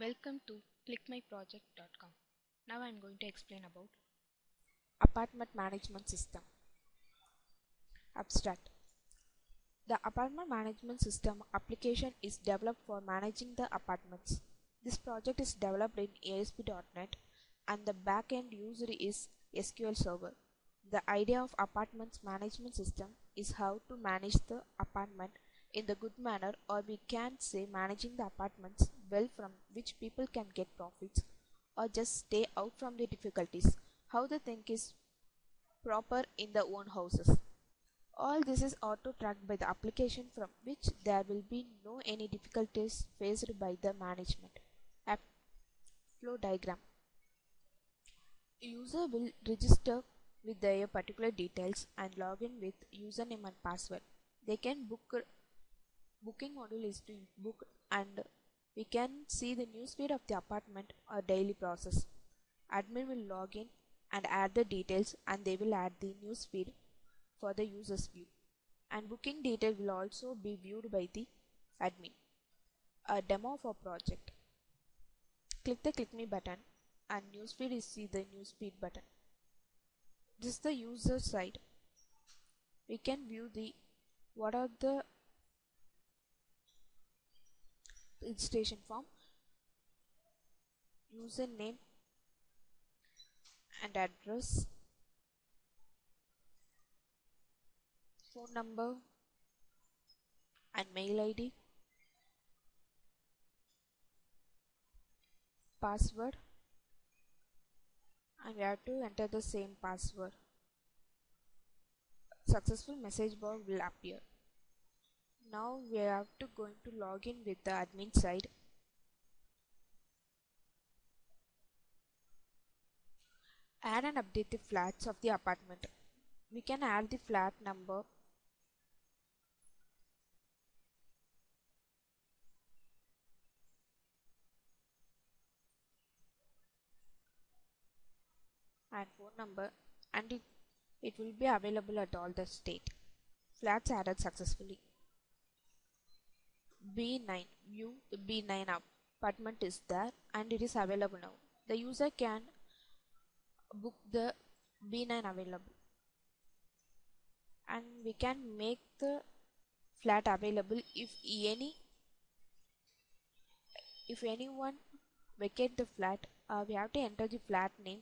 Welcome to clickmyproject.com. Now I am going to explain about Apartment Management System Abstract The Apartment Management System application is developed for managing the apartments. This project is developed in ASP.NET and the backend user is SQL Server. The idea of Apartments Management System is how to manage the apartment in the good manner or we can say managing the apartments well from which people can get profits or just stay out from the difficulties. How the thing is proper in the own houses. All this is auto tracked by the application from which there will be no any difficulties faced by the management. App flow diagram. User will register with their particular details and log in with username and password. They can book booking module is to book and we can see the newsfeed of the apartment or daily process. Admin will log in and add the details and they will add the newsfeed for the user's view. And booking detail will also be viewed by the admin. A demo of project. Click the click me button and newsfeed is see the newsfeed button. This is the user side. We can view the what are the registration form username and address phone number and mail id password and we have to enter the same password. Successful message bar will appear now we have to going to log in with the admin side. Add and update the flats of the apartment. We can add the flat number. And phone number. And it, it will be available at all the state. Flats added successfully B9 view the B9 apartment is there and it is available now. The user can book the B9 available. And we can make the flat available if any if anyone vacate the flat uh, we have to enter the flat name.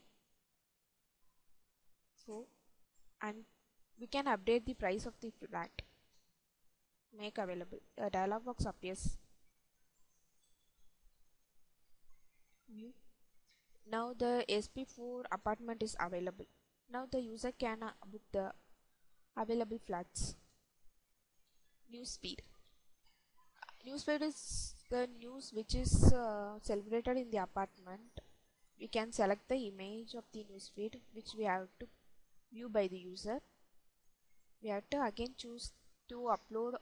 So and we can update the price of the flat make available. A dialog box appears. Now the sp4 apartment is available. Now the user can uh, book the available flats. News feed news feed is the news which is uh, celebrated in the apartment. We can select the image of the news feed which we have to view by the user. We have to again choose to upload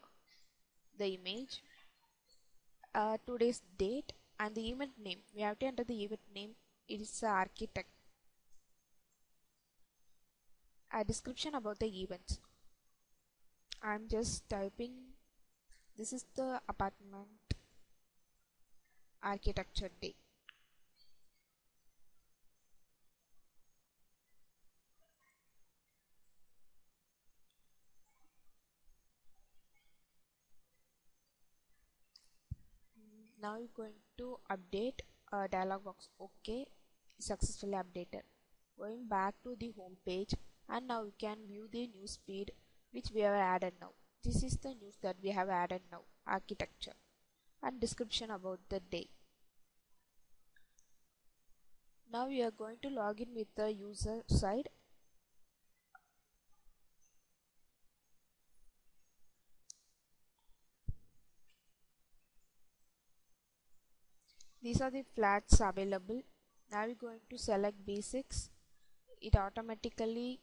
the image uh, today's date and the event name. We have to enter the event name. It is architect. A description about the event I'm just typing this is the apartment architecture day now you're going to update a dialog box. Okay successfully updated. Going back to the home page and now we can view the news feed which we have added now. This is the news that we have added now architecture. And description about the day. Now we are going to log in with the user side these are the flats available. Now we're going to select basics it automatically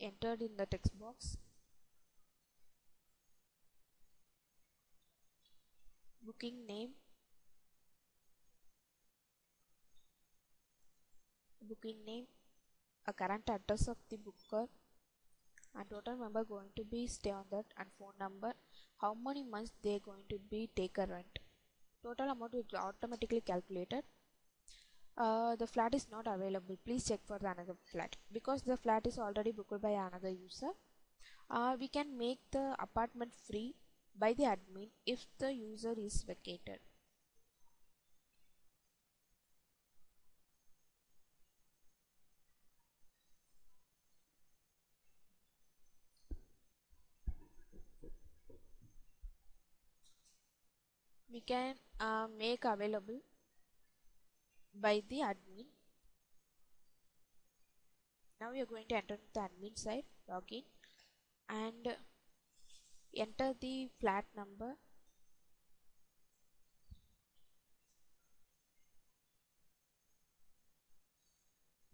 entered in the text box. Booking name. Booking name. A current address of the booker. And total member going to be stay on that. And phone number. How many months they going to be take a rent total amount will be automatically calculated. Uh, the flat is not available. Please check for the another flat. Because the flat is already booked by another user uh, we can make the apartment free by the admin if the user is vacated we can uh, make available by the admin. Now we are going to enter the admin side login and enter the flat number.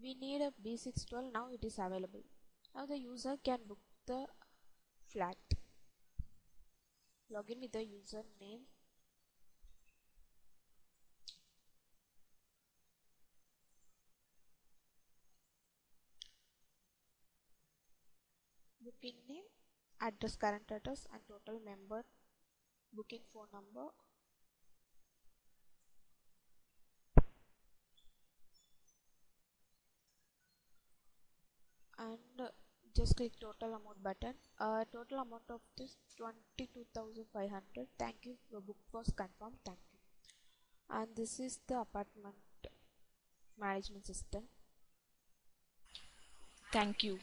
We need a b612 now it is available. Now the user can book the flat. Login with the username booking name address current address and total member booking phone number. And uh, just click total amount button. Uh, total amount of this 22500 thank you. The book was confirmed. Thank you. And this is the apartment management system. Thank you.